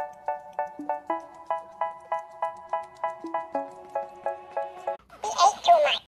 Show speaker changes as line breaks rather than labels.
you